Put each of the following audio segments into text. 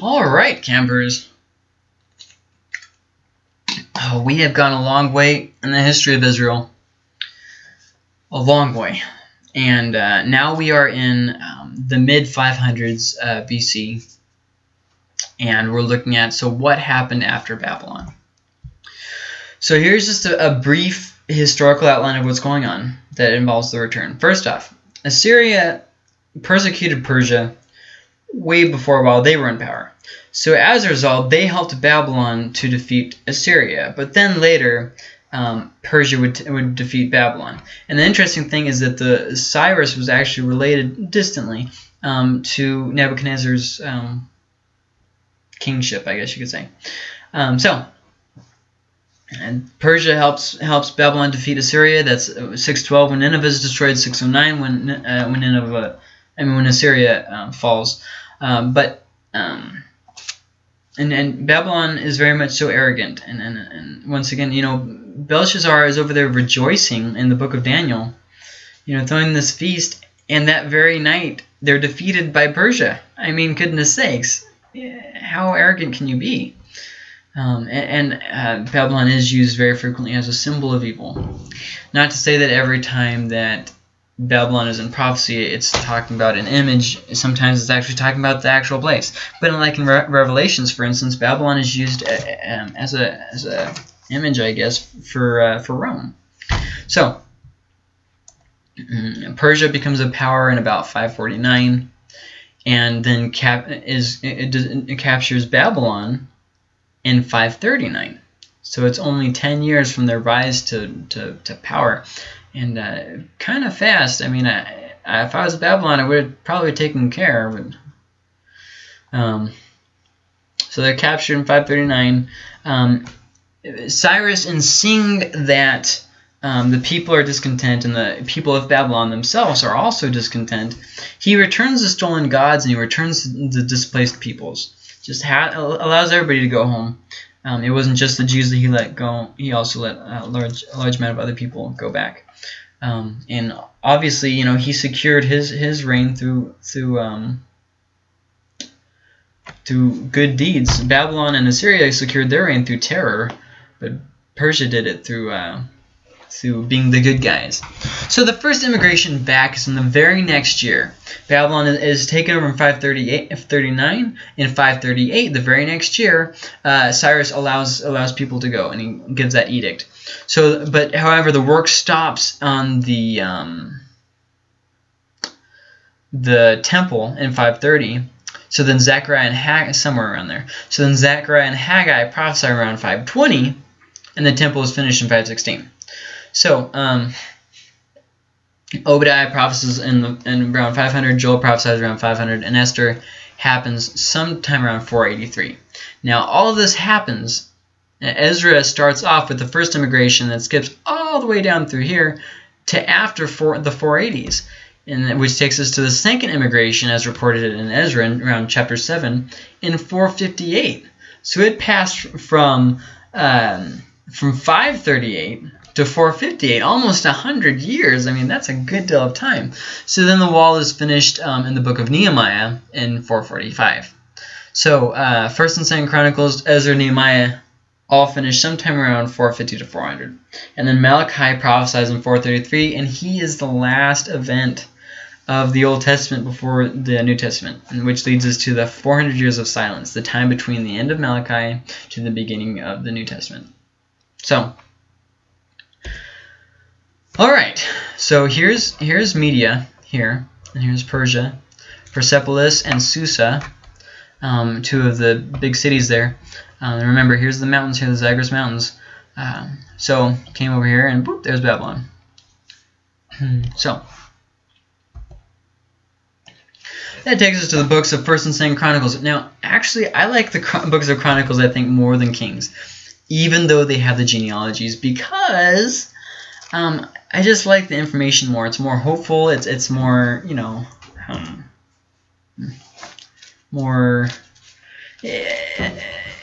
All right, campers. Oh, we have gone a long way in the history of Israel. A long way. And uh, now we are in um, the mid 500s uh, BC. And we're looking at so what happened after Babylon. So here's just a, a brief historical outline of what's going on that involves the return. First off, Assyria persecuted Persia way before while they were in power. So as a result, they helped Babylon to defeat Assyria. But then later, um, Persia would, would defeat Babylon. And the interesting thing is that the Cyrus was actually related distantly um, to Nebuchadnezzar's um, kingship, I guess you could say. Um, so, and Persia helps helps Babylon defeat Assyria. That's 612 when Nineveh is destroyed. 609 when uh, when Nineveh, I mean when Assyria um, falls. Um, but um, and and Babylon is very much so arrogant. And, and and once again, you know, Belshazzar is over there rejoicing in the book of Daniel, you know, throwing this feast, and that very night they're defeated by Persia. I mean, goodness sakes, how arrogant can you be? Um, and, and uh, Babylon is used very frequently as a symbol of evil. Not to say that every time that Babylon is in prophecy, it's talking about an image. Sometimes it's actually talking about the actual place. But in, like in Re Revelations, for instance, Babylon is used uh, um, as a as a image, I guess, for uh, for Rome. So mm, Persia becomes a power in about 549, and then cap is it, it captures Babylon in 539. So it's only 10 years from their rise to, to, to power and uh, kind of fast. I mean, I, if I was Babylon, I would have probably taken care. But um, so they're captured in 539. Um, Cyrus, in seeing that um, the people are discontent and the people of Babylon themselves are also discontent, he returns the stolen gods and he returns the displaced peoples. Just allows everybody to go home. Um, it wasn't just the Jews that he let go; he also let a large, a large amount of other people go back. Um, and obviously, you know, he secured his his reign through through um, through good deeds. Babylon and Assyria secured their reign through terror, but Persia did it through uh, through being the good guys. So the first immigration back is in the very next year. Babylon is, taken over in 539. In 538, the very next year, uh, Cyrus allows allows people to go, and he gives that edict. So, but however, the work stops on the um, the temple in 530. So then Zechariah and Haggai, somewhere around there. So then Zechariah and Haggai prophesy around 520, and the temple is finished in 516. So, um, Obadiah prophesies in, the, in around 500, Joel prophesies around 500, and Esther happens sometime around 483. Now, all of this happens. Ezra starts off with the first immigration that skips all the way down through here to after four, the 480s, and which takes us to the second immigration as reported in Ezra in around chapter 7 in 458. So it passed from um, from 538 to 458, almost 100 years. I mean, that's a good deal of time. So then the wall is finished um, in the book of Nehemiah in 445. So uh, First and Second Chronicles, Ezra, Nehemiah, all finished sometime around 450 to 400. And then Malachi prophesies in 433, and he is the last event of the Old Testament before the New Testament, which leads us to the 400 years of silence, the time between the end of Malachi to the beginning of the New Testament. So, all right, so here's here's Media here, and here's Persia, Persepolis and Susa, um, two of the big cities there. Um, remember, here's the mountains here, the Zagros Mountains. Um, so came over here, and boop, there's Babylon. so that takes us to the books of First and Second Chronicles. Now, actually, I like the books of Chronicles. I think more than Kings, even though they have the genealogies, because um, I just like the information more. It's more hopeful. It's it's more you know, um, more.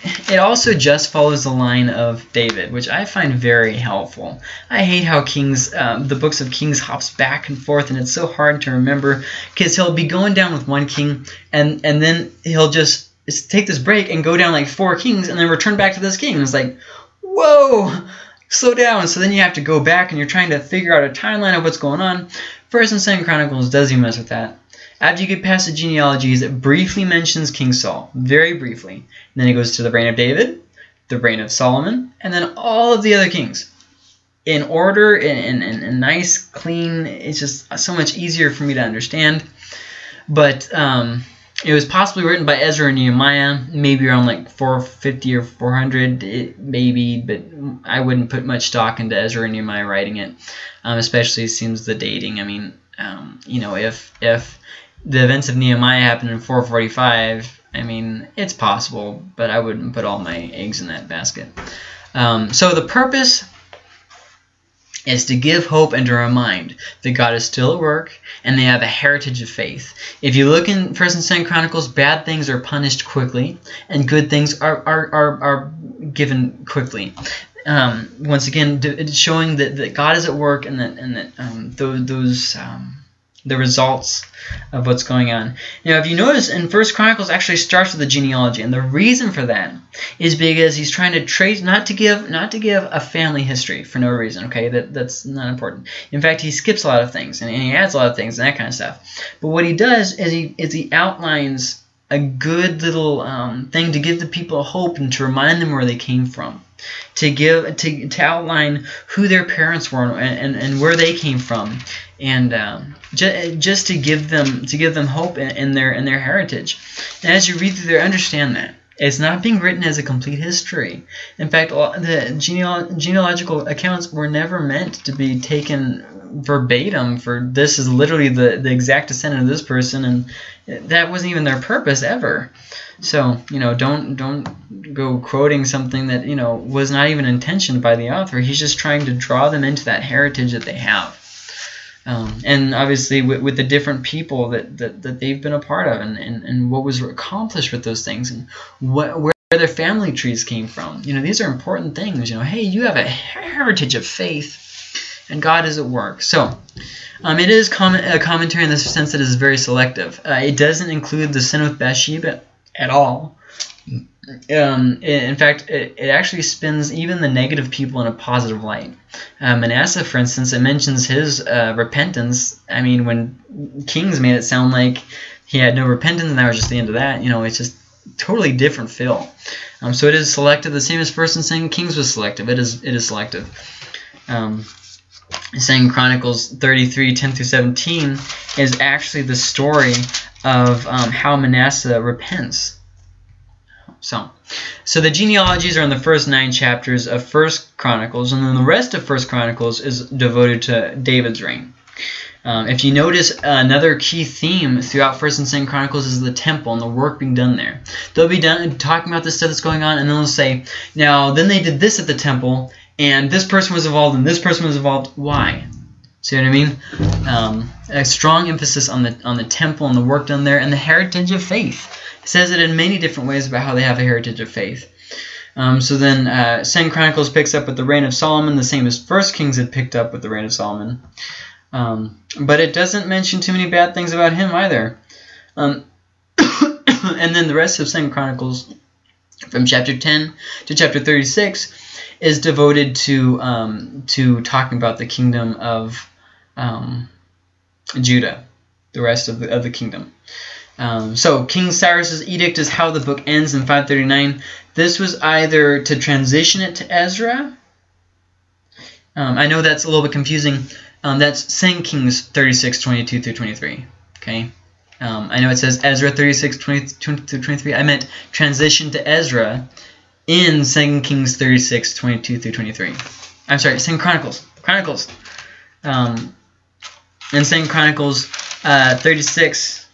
It also just follows the line of David, which I find very helpful. I hate how Kings, um, the books of Kings, hops back and forth, and it's so hard to remember because he'll be going down with one king, and and then he'll just take this break and go down like four kings and then return back to this king. It's like, whoa, slow down. So then you have to go back and you're trying to figure out a timeline of what's going on. First and Second Chronicles does even mess with that. After you get past the genealogies, it briefly mentions King Saul, very briefly. And then it goes to the reign of David, the reign of Solomon, and then all of the other kings. In order and, and, and nice, clean, it's just so much easier for me to understand. But um, it was possibly written by Ezra and Nehemiah, maybe around like 450 or 400, it, maybe, but I wouldn't put much stock into Ezra and Nehemiah writing it, um, especially it seems the dating. I mean, um, you know, if if the events of Nehemiah happened in 445, I mean, it's possible, but I wouldn't put all my eggs in that basket. Um, so the purpose is to give hope and to remind that God is still at work and they have a heritage of faith. If you look in First and Second Chronicles, bad things are punished quickly and good things are, are, are, are given quickly. Um, once again, showing that, that God is at work and that, and that um, those, those um, the results of what's going on. Now, if you notice, in First Chronicles actually starts with the genealogy, and the reason for that is because he's trying to trace, not to give, not to give a family history for no reason. Okay, that that's not important. In fact, he skips a lot of things and, and he adds a lot of things and that kind of stuff. But what he does is he is he outlines a good little um, thing to give the people hope and to remind them where they came from to give to, to outline who their parents were and, and, and where they came from. And um, ju- just to give them to give them hope in, in, their in their heritage. And as you read through there understand that it's not being written as a complete history. In fact the geneal- genealogical accounts were never meant to be taken verbatim for this is literally the, the exact descendant of this person and that wasn't even their purpose ever. So you know don't don't go quoting something that you know was not even intentioned by the author. He's just trying to draw them into that heritage that they have um, and obviously with, with, the different people that, that, that they've been a part of and, and, and what was accomplished with those things and what, where their family trees came from you know these are important things you know hey you have a heritage of faith and God is at work. So, um, it is com- a commentary in the sense that it is very selective. Uh, it doesn't include the sin with Bathsheba at all. Um, in fact, it, it, actually spins even the negative people in a positive light. Uh, Manasseh, for instance, it mentions his uh, repentance. I mean, when Kings made it sound like he had no repentance and that was just the end of that, you know, it's just totally different feel. Um, so it is selective, the same as First and Second Kings was selective. It is it is selective. Um, Second Chronicles 33, 10 through 17 is actually the story of um, how Manasseh repents. So, so the genealogies are in the first nine chapters of First Chronicles, and then the rest of First Chronicles is devoted to David's reign. Um, if you notice, another key theme throughout First and Second Chronicles is the temple and the work being done there. They'll be done talking about the stuff that's going on, and then they'll say, "Now, then they did this at the temple, and this person was involved, and this person was involved. Why?" See what I mean? Um, a strong emphasis on the on the temple and the work done there, and the heritage of faith. It says it in many different ways about how they have a heritage of faith. Um, so then, uh, Second Chronicles picks up with the reign of Solomon, the same as First Kings had picked up with the reign of Solomon. Um, but it doesn't mention too many bad things about him either. Um, and then the rest of Second Chronicles, from chapter 10 to chapter 36, is devoted to um, to talking about the kingdom of um, Judah, the rest of the, of the kingdom. Um, so King Cyrus's edict is how the book ends in 539. This was either to transition it to Ezra. Um, I know that's a little bit confusing. Um, that's 2 Kings 36, 22 through 23. Okay. Um, I know it says Ezra 36, 20 through 23. I meant transition to Ezra in 2 Kings 36, 22 through 23. I'm sorry, 2 Chronicles. Chronicles. Um, in 2 Chronicles uh, 36,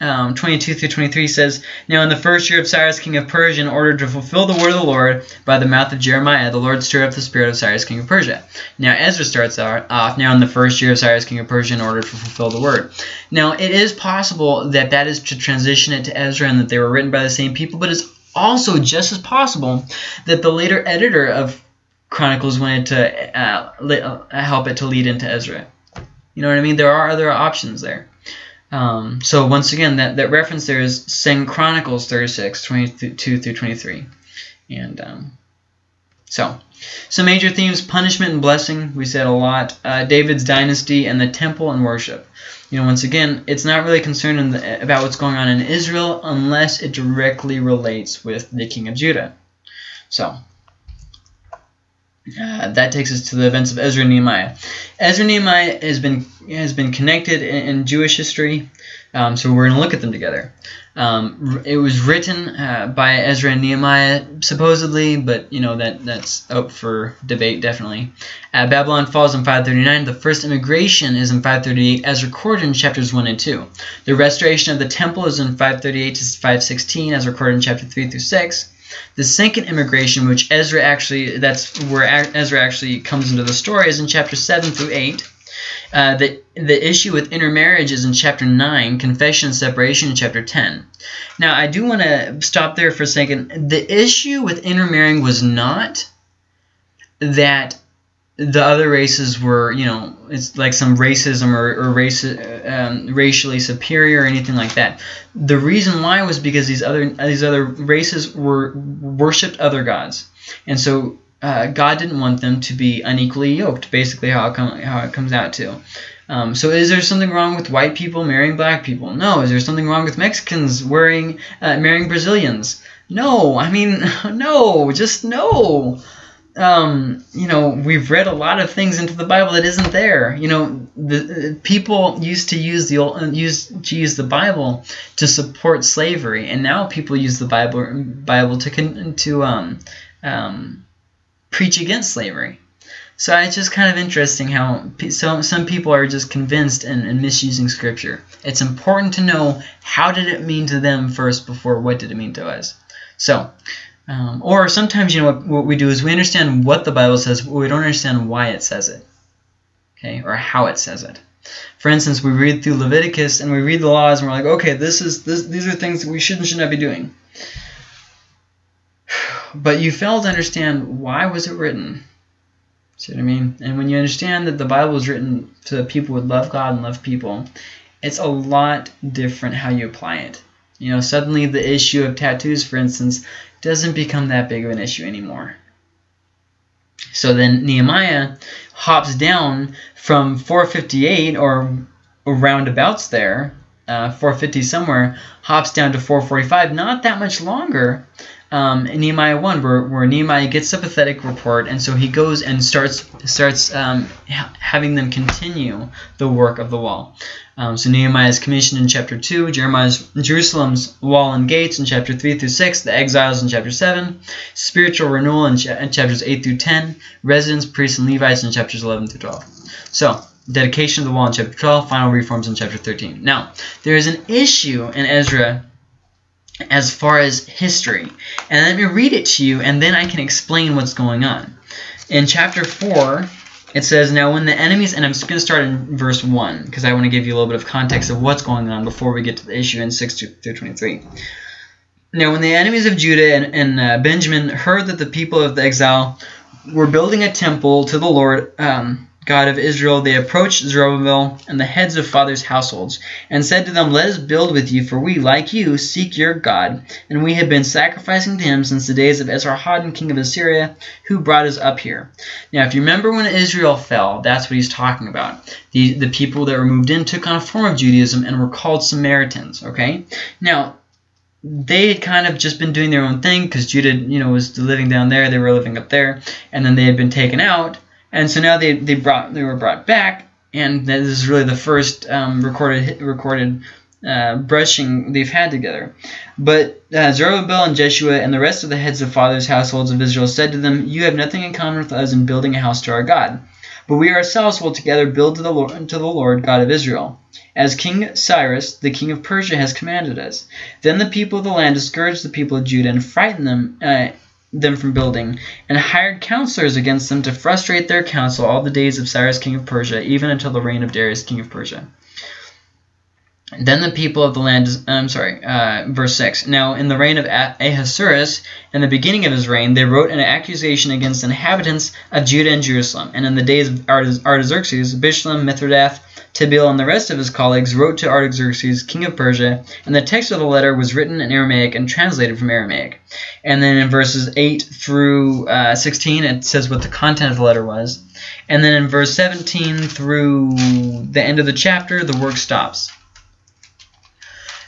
um, 22 through 23 says, Now in the first year of Cyrus king of Persia, in order to fulfill the word of the Lord by the mouth of Jeremiah, the Lord stirred up the spirit of Cyrus king of Persia. Now Ezra starts off, now in the first year of Cyrus king of Persia, in order to fulfill the word. Now it is possible that that is to transition it to Ezra and that they were written by the same people, but it's also just as possible that the later editor of Chronicles wanted to uh, uh help it to lead into Ezra. You know what I mean? There are other options there. Um, so once again, that, that reference there is Second Chronicles 36, 22 through 23. And um, so, some major themes, punishment and blessing, we said a lot. Uh, David's dynasty and the temple and worship. You know, once again, it's not really concerned the, about what's going on in Israel unless it directly relates with the king of Judah. So, uh, that takes us to the events of Ezra and Nehemiah. Ezra and Nehemiah has been has been connected in, in Jewish history, um, so we're going to look at them together. Um, it was written uh, by Ezra and Nehemiah, supposedly, but you know that that's up for debate, definitely. Uh, Babylon falls in 539. The first immigration is in 538, as recorded in chapters 1 and 2. The restoration of the temple is in 538 to 516, as recorded in chapter 3 through 6. The second immigration, which Ezra actually, that's where Ezra actually comes into the story, is in chapter 7 through 8. Uh, the, the issue with intermarriage is in chapter 9, confession and separation in chapter 10. Now, I do want to stop there for a second. The issue with intermarrying was not that the other races were, you know, it's like some racism or, or race, um, racially superior or anything like that. The reason why was because these other these other races were worshipped other gods, and so uh, God didn't want them to be unequally yoked. Basically, how it, com- how it comes out to. Um, so, is there something wrong with white people marrying black people? No. Is there something wrong with Mexicans wearing uh, marrying Brazilians? No. I mean, no. Just no um, you know, we've read a lot of things into the Bible that isn't there. You know, the uh, people used to use the old, uh, use to use the Bible to support slavery, and now people use the Bible Bible to to um, um, preach against slavery. So it's just kind of interesting how so some people are just convinced and, and misusing Scripture. It's important to know how did it mean to them first before what did it mean to us. So um, or sometimes, you know, what, what we do is we understand what the Bible says, but we don't understand why it says it, okay, or how it says it. For instance, we read through Leviticus and we read the laws and we're like, okay, this is this, these are things that we should and should not be doing. But you fail to understand why was it written. See what I mean? And when you understand that the Bible was written so that people would love God and love people, it's a lot different how you apply it. You know, suddenly the issue of tattoos, for instance, doesn't become that big of an issue anymore. So then Nehemiah hops down from 458 or roundabouts there, uh, 450 somewhere, hops down to 445, not that much longer, um, in Nehemiah 1 where, where Nehemiah gets a pathetic report and so he goes and starts starts um, ha having them continue the work of the wall. Um, so Nehemiah is commissioned in chapter 2, Jeremiah's Jerusalem's wall and gates in chapter 3 through 6, the exiles in chapter 7, spiritual renewal in, cha in chapters 8 through 10, residents, priests, and Levites in chapters 11 through 12. So, dedication of the wall in chapter 12, final reforms in chapter 13. Now, there is an issue in Ezra as far as history. And let me read it to you, and then I can explain what's going on. In chapter 4, it says, Now when the enemies, and I'm just going to start in verse 1, because I want to give you a little bit of context of what's going on before we get to the issue in 6 through 23. Now when the enemies of Judah and, and uh, Benjamin heard that the people of the exile were building a temple to the Lord, um, God of Israel, they approached Zerubbabel and the heads of fathers' households, and said to them, Let us build with you, for we, like you, seek your God, and we have been sacrificing to him since the days of Esarhaddon, king of Assyria, who brought us up here. Now, if you remember when Israel fell, that's what he's talking about. The, the people that were moved in took on a form of Judaism and were called Samaritans, okay? Now, they had kind of just been doing their own thing because Judah, you know, was living down there, they were living up there, and then they had been taken out and so now they, they brought they were brought back, and this is really the first um, recorded recorded uh, brushing they've had together. But uh, Zerubbabel and Jeshua and the rest of the heads of fathers' households of Israel said to them, You have nothing in common with us in building a house to our God. But we ourselves will together build to the Lord, to the Lord God of Israel, as King Cyrus, the king of Persia, has commanded us. Then the people of the land discouraged the people of Judah and frightened them uh, them from building, and hired counselors against them to frustrate their counsel all the days of Cyrus king of Persia, even until the reign of Darius king of Persia. Then the people of the land, I'm sorry, uh, verse 6. Now, in the reign of Ahasuerus, in the beginning of his reign, they wrote an accusation against inhabitants of Judah and Jerusalem. And in the days of Artaxerxes, Bishlam, Mithredath, Tabeel and the rest of his colleagues wrote to Artaxerxes, king of Persia, and the text of the letter was written in Aramaic and translated from Aramaic. And then in verses 8 through uh, 16, it says what the content of the letter was. And then in verse 17 through the end of the chapter, the work stops.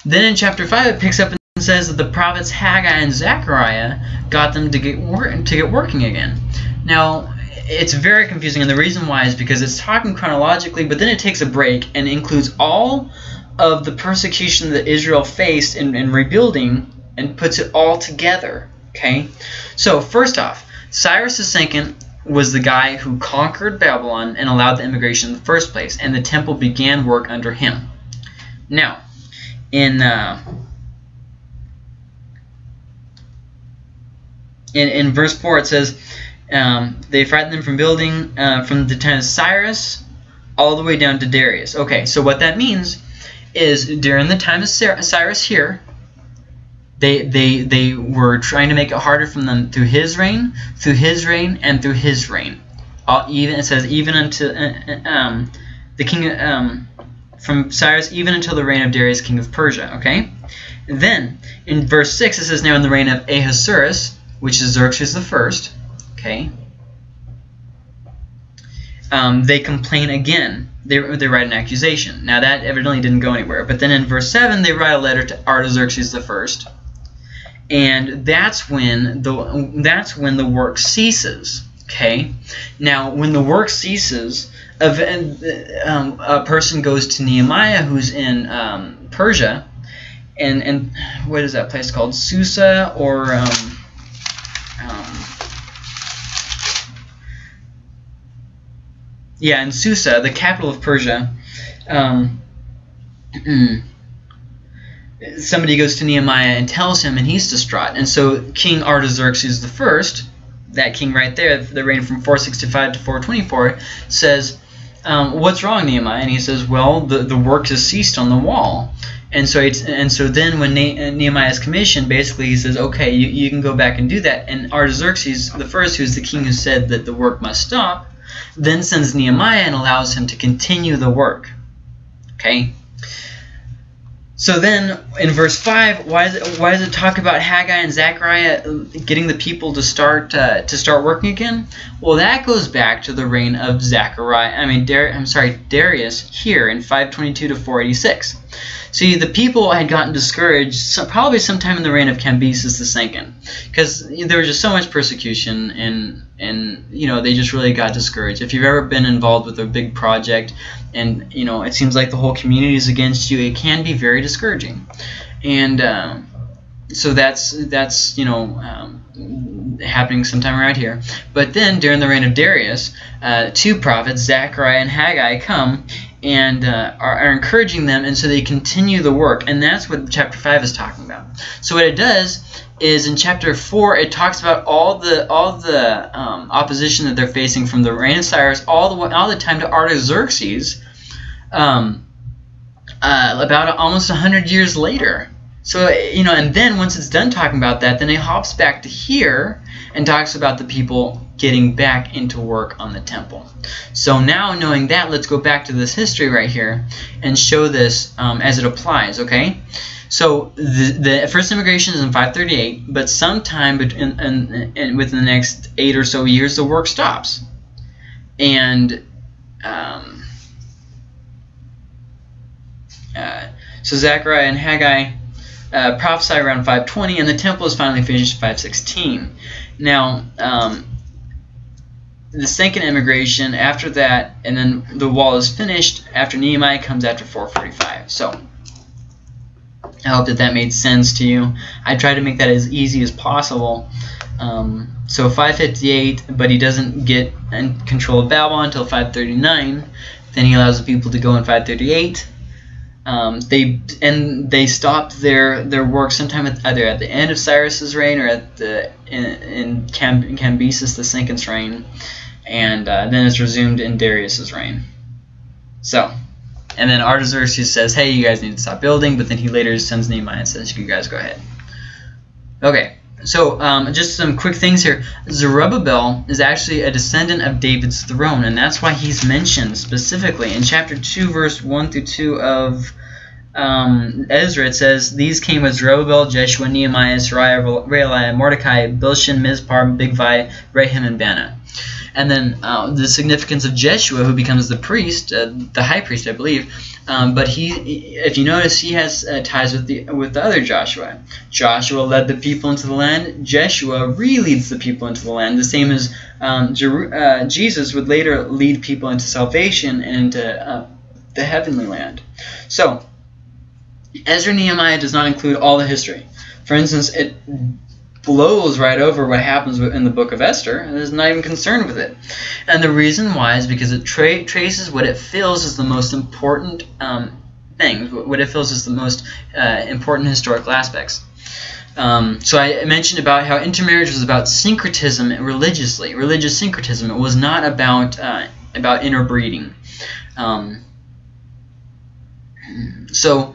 Then in chapter 5, it picks up and says that the prophets Haggai and Zechariah got them to get, wor- to get working again. Now, it's very confusing, and the reason why is because it's talking chronologically, but then it takes a break and includes all of the persecution that Israel faced in, in rebuilding and puts it all together. Okay? So, first off, Cyrus II was the guy who conquered Babylon and allowed the immigration in the first place, and the temple began work under him. Now, in uh, in, in verse 4 it says um, they frightened them from building uh, from the time of Cyrus all the way down to Darius. Okay, so what that means is during the time of Cyrus here, they they they were trying to make it harder for them through his reign, through his reign, and through his reign. All, even it says even until uh, uh, um, the king um, from Cyrus even until the reign of Darius, king of Persia. Okay, then in verse six it says now in the reign of Ahasuerus, which is Xerxes the first. Okay. Um, they complain again. They, they write an accusation. Now that evidently didn't go anywhere. But then in verse 7, they write a letter to Artaxerxes the first, and that's when the that's when the work ceases. Okay. Now when the work ceases, a, um, a person goes to Nehemiah, who's in um, Persia, and and what is that place called? Susa or um, yeah, in Susa, the capital of Persia, um, somebody goes to Nehemiah and tells him, and he's distraught. And so King Artaxerxes the first, that king right there, that reigned from 465 to 424, says, um, "What's wrong, Nehemiah?" And he says, "Well, the, the work has ceased on the wall." And so and so then when Nehemiah is commissioned, basically he says, "Okay, you, you can go back and do that." And Artaxerxes the first, who's the king who said that the work must stop, then sends Nehemiah and allows him to continue the work. Okay? So then, in verse five, why does it, why does it talk about Haggai and Zechariah getting the people to start uh, to start working again? Well, that goes back to the reign of Zechariah. I mean, Dar- I'm sorry, Darius here in 522 to 486. See, the people had gotten discouraged so probably sometime in the reign of Cambyses II, because there was just so much persecution, and and you know they just really got discouraged. If you've ever been involved with a big project, and you know it seems like the whole community is against you, it can be very discouraging, and. Uh, so that's that's you know um, happening sometime around here. But then during the reign of Darius, uh, two prophets, Zechariah and Haggai, come and uh, are, are, encouraging them, and so they continue the work. And that's what chapter five is talking about. So what it does is in chapter four, it talks about all the all the um, opposition that they're facing from the reign of Cyrus all the all the time to Artaxerxes, um, uh, about almost hundred years later. So you know, and then once it's done talking about that, then it hops back to here and talks about the people getting back into work on the temple. So now knowing that, let's go back to this history right here and show this um, as it applies, okay? So the, the first immigration is in 538, but sometime in, in, in, within the next eight or so years, the work stops. And um, uh, so Zechariah and Haggai uh, prophesy around 520, and the temple is finally finished 516. Now, um, the second immigration after that, and then the wall is finished after Nehemiah comes after 445. So I hope that that made sense to you. I tried to make that as easy as possible. Um, so 558, but he doesn't get control of Babylon until 539. Then he allows the people to go in 538. Um, they and they stopped their their work sometime at, either at the end of Cyrus's reign or at the in, in Cam, Cambyses II's reign and uh, then it's resumed in Darius's reign. So, and then Artaxerxes says, "Hey, you guys need to stop building," but then he later sends Nehemiah and says, "You guys go ahead." Okay, So, um, just some quick things here. Zerubbabel is actually a descendant of David's throne, and that's why he's mentioned specifically in chapter 2, verse 1 through 2 of um, Ezra. It says, These came with Zerubbabel, Jeshua, Nehemiah, Sariah, Reelaiah, Mordecai, Bilshan, Mispar, Bigvai, Rahim, and Baanah. And then uh, the significance of Jeshua, who becomes the priest, uh, the high priest, I believe. Um, but he, if you notice, he has uh, ties with the with the other Joshua. Joshua led the people into the land. Jeshua re-leads the people into the land. The same as um, Jer- uh, Jesus would later lead people into salvation and into uh, the heavenly land. So Ezra Nehemiah does not include all the history. For instance, it blows right over what happens in the book of Esther and is not even concerned with it. And the reason why is because it tra traces what it feels is the most important um, things, what it feels is the most uh, important historical aspects. Um, so I mentioned about how intermarriage was about syncretism religiously, religious syncretism. It was not about uh, about interbreeding. Um, so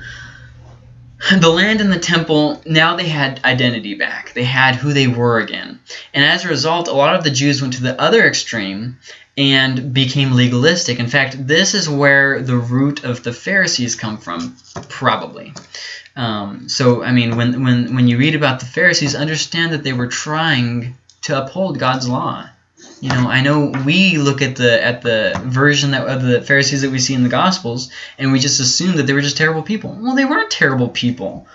the land and the temple, now they had identity back. They had who they were again. And as a result, a lot of the Jews went to the other extreme and became legalistic. In fact, this is where the root of the Pharisees come from, probably. Um, so, I mean, when, when, when you read about the Pharisees, understand that they were trying to uphold God's law. You know, I know we look at the at the version that of the Pharisees that we see in the Gospels, and we just assume that they were just terrible people. Well, they weren't terrible people.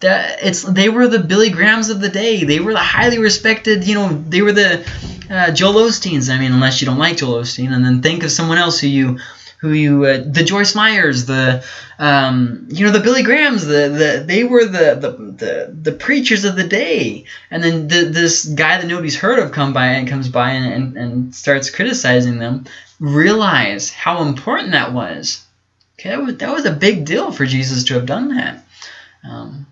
That it's they were the Billy Grahams of the day. They were the highly respected. You know, they were the uh, Joel Osteens. I mean, unless you don't like Joel Osteen, and then think of someone else who you who you uh, the Joyce Meyers, the um, you know the Billy Grahams, the, the they were the, the the the preachers of the day, and then the, this guy that nobody's heard of come by and comes by and, and, and starts criticizing them. Realize how important that was. Okay, that was that was a big deal for Jesus to have done that. Um,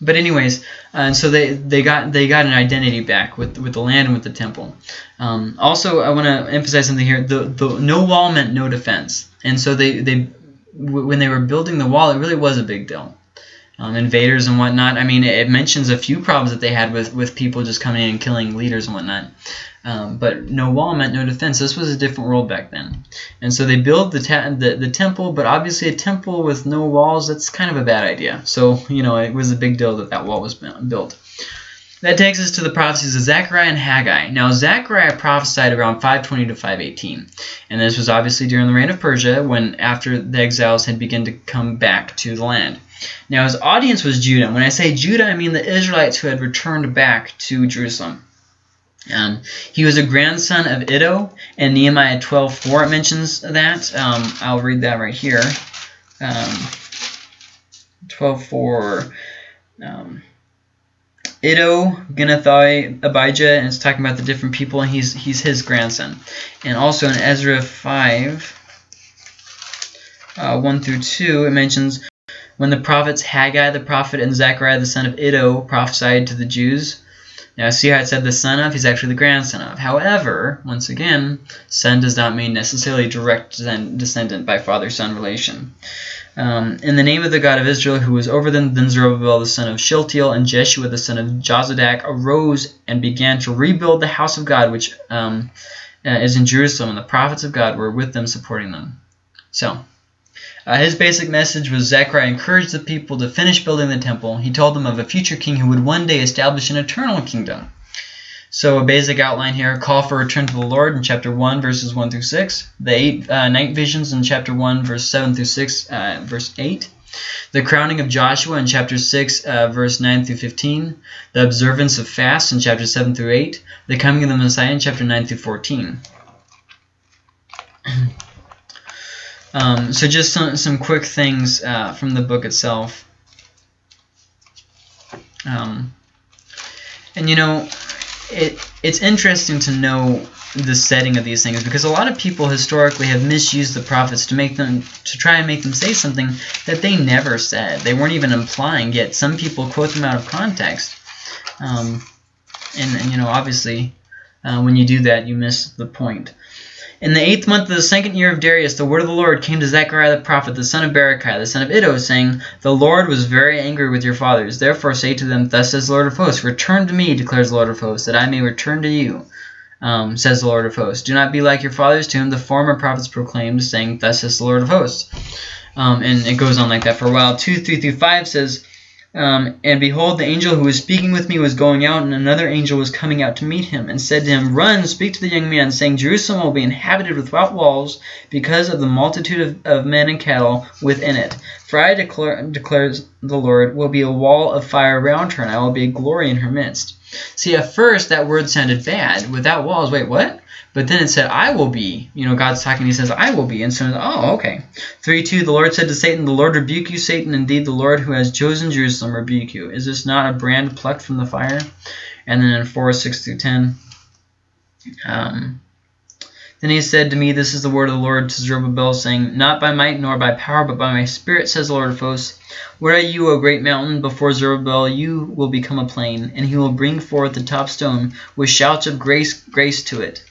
but anyways, uh, so they, they got they got an identity back with with the land and with the temple. Um, also, I want to emphasize something here. The the no wall meant no defense, and so they they when they were building the wall, it really was a big deal. Um, invaders and whatnot. I mean, it, it, mentions a few problems that they had with with people just coming in and killing leaders and whatnot. Um, but no wall meant no defense. This was a different world back then. And so they built the, the, the temple, but obviously a temple with no walls, that's kind of a bad idea. So, you know, it was a big deal that that wall was built. That takes us to the prophecies of Zechariah and Haggai. Now, Zechariah prophesied around 520 to 518. And this was obviously during the reign of Persia, when after the exiles had begun to come back to the land. Now, his audience was Judah. When I say Judah, I mean the Israelites who had returned back to Jerusalem. Um, he was a grandson of Iddo, and Nehemiah 12:4 mentions that. Um, I'll read that right here. Um, 12:4. Um, Iddo, Ginnethai, Abijah, and it's talking about the different people, and he's he's his grandson. And also in Ezra 5, uh, 1 through 2, it mentions when the prophets Haggai the prophet and Zechariah the son of Iddo prophesied to the Jews, now, see how it said the son of? He's actually the grandson of. However, once again, son does not mean necessarily direct descendant by father-son relation. Um, in the name of the God of Israel, who was over them, then Zerubbabel the son of Shealtiel and Jeshua the son of Jozadak arose and began to rebuild the house of God, which um, uh, is in Jerusalem, and the prophets of God were with them supporting them. So, uh, his basic message was Zechariah encouraged the people to finish building the temple. He told them of a future king who would one day establish an eternal kingdom. So a basic outline here, call for return to the Lord in chapter 1, verses 1 through 6. The eight uh, night visions in chapter 1, verse 7 through 6, uh, verse 8. The crowning of Joshua in chapter 6, uh, verse 9 through 15. The observance of fasts in chapter 7 through 8. The coming of the Messiah in chapter 9 through 14. Um, so just some, some quick things uh, from the book itself. Um, and you know, it it's interesting to know the setting of these things because a lot of people historically have misused the prophets to make them to try and make them say something that they never said. They weren't even implying. Yet some people quote them out of context. Um, and, and, you know, obviously, uh, when you do that, you miss the point. In the eighth month of the second year of Darius, the word of the Lord came to Zechariah the prophet, the son of Berechiah, the son of Iddo, saying, The Lord was very angry with your fathers. Therefore say to them, Thus says the Lord of hosts, Return to me, declares the Lord of hosts, that I may return to you. Um, says the Lord of hosts. Do not be like your fathers, to whom the former prophets proclaimed, saying, Thus says the Lord of hosts. Um, and it goes on like that for a while. 2, 3 through 5 says, um, and behold, the angel who was speaking with me was going out, and another angel was coming out to meet him, and said to him, Run, speak to the young man, saying, Jerusalem will be inhabited without walls, because of the multitude of, of men and cattle within it. For I declare, declares the Lord, will be a wall of fire round her, and I will be a glory in her midst. See, at first that word sounded bad. Without walls, wait, what? But then it said, I will be. You know, God's talking, he says, I will be. And so, oh, okay. 3 2, the Lord said to Satan, The Lord rebuke you, Satan. Indeed, the Lord who has chosen Jerusalem rebuke you. Is this not a brand plucked from the fire? And then in 4 6 through 10, um, then he said to me, This is the word of the Lord to Zerubbabel, saying, Not by might nor by power, but by my spirit, says the Lord of hosts. Where are you, O great mountain? Before Zerubbabel you will become a plain, and he will bring forth the top stone with shouts of grace, grace to it.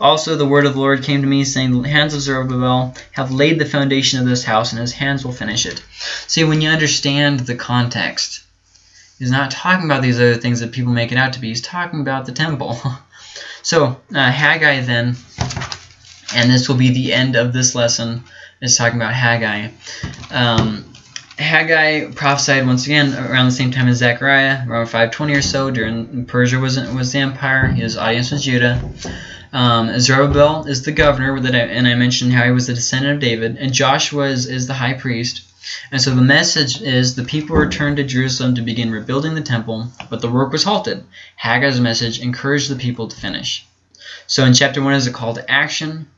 Also the word of the Lord came to me, saying, The hands of Zerubbabel have laid the foundation of this house, and his hands will finish it. See, when you understand the context, he's not talking about these other things that people make it out to be. He's talking about the temple. so, uh, Haggai then, and this will be the end of this lesson, is talking about Haggai. Um, Haggai prophesied once again around the same time as Zechariah, around 520 or so. During Persia was was the empire. His audience was Judah. Um, Zerubbabel is the governor, that and I mentioned how he was the descendant of David, and Joshua is, is the high priest. And so the message is the people returned to Jerusalem to begin rebuilding the temple, but the work was halted. Haggai's message encouraged the people to finish. So in chapter 1 is a call to action.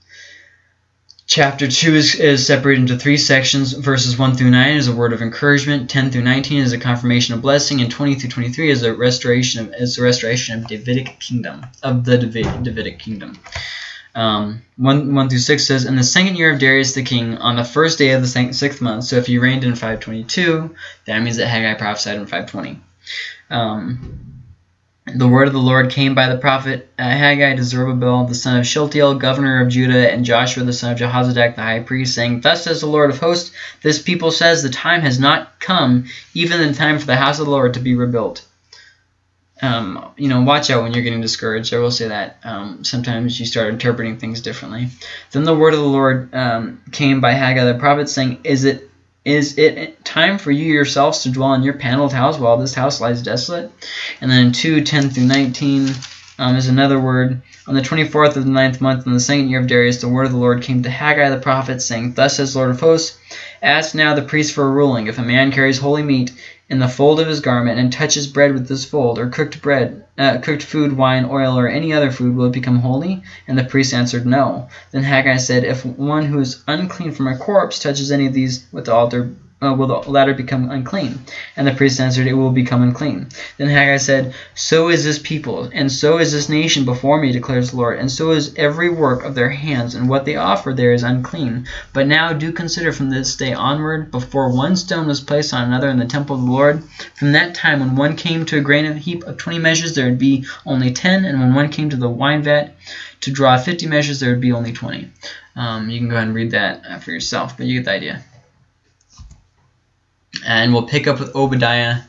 Chapter 2 is, is separated into three sections. Verses 1 through 9 is a word of encouragement. 10 through 19 is a confirmation of blessing. And 20 through 23 is a restoration of, is the restoration of Davidic kingdom, of the David, Davidic kingdom. Um, 1, 1 through 6 says, In the second year of Darius the king, on the first day of the sixth month, so if he reigned in 522, that means that Haggai prophesied in 520. Um, the word of the Lord came by the prophet uh, Haggai to Zerubbabel, the son of Shealtiel, governor of Judah, and Joshua, the son of Jehozadak, the high priest, saying, Thus says the Lord of hosts, this people says, the time has not come, even the time for the house of the Lord to be rebuilt. Um, you know, watch out when you're getting discouraged. I will say that. Um, sometimes you start interpreting things differently. Then the word of the Lord um, came by Haggai the prophet, saying, Is it is it time for you yourselves to dwell in your paneled house while this house lies desolate? And then 2, 10 through 19 um, is another word. On the 24th of the ninth month, in the second year of Darius, the word of the Lord came to Haggai the prophet, saying, Thus says the Lord of hosts, Ask now the priest for a ruling. If a man carries holy meat in the fold of his garment and touches bread with this fold, or cooked bread, uh, cooked food, wine, oil, or any other food, will it become holy? And the priest answered, No. Then Haggai said, If one who is unclean from a corpse touches any of these with the altar, uh, will the latter become unclean? And the priest answered, It will become unclean. Then Haggai said, So is this people, and so is this nation before me, declares the Lord, and so is every work of their hands, and what they offer there is unclean. But now do consider from this day onward, before one stone was placed on another in the temple of the Lord, from that time when one came to a grain of heap of twenty measures, there would be only ten, and when one came to the wine vat to draw fifty measures, there would be only twenty. Um, you can go ahead and read that uh, for yourself, but you get the idea and we'll pick up with Obadiah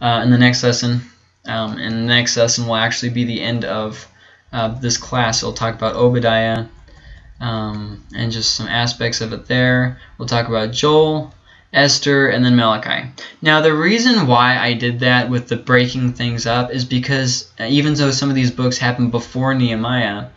uh, in the next lesson. Um, and the next lesson will actually be the end of uh, this class. We'll talk about Obadiah um, and just some aspects of it there. We'll talk about Joel, Esther, and then Malachi. Now, the reason why I did that with the breaking things up is because uh, even though some of these books happened before Nehemiah,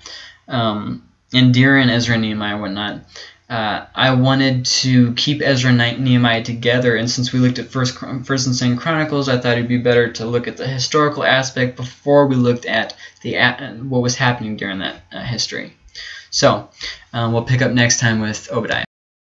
um, and Ezra and Nehemiah and whatnot, uh, I wanted to keep Ezra and Nehemiah together, and since we looked at First, First and Second Chronicles, I thought it'd be better to look at the historical aspect before we looked at the what was happening during that uh, history. So um, we'll pick up next time with Obadiah.